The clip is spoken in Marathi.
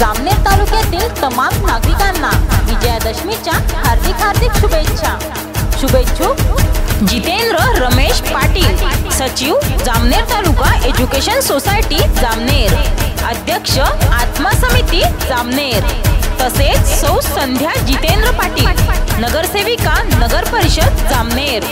जामनेर तालुक्यातील तमाम नागरिकांना विजयादशमीच्या हार्दिक हार्दिक शुभेच्छा. शुभेच्छुक जितेंद्र रमेश पाटील सचिव जामनेर तालुका एज्युकेशन सोसायटी जामनेर. अध्यक्ष आत्मा समिती जामनेर. तसेच सौ संध्या जितेंद्र पाटील नगरसेविका नगर परिषद जामनेर.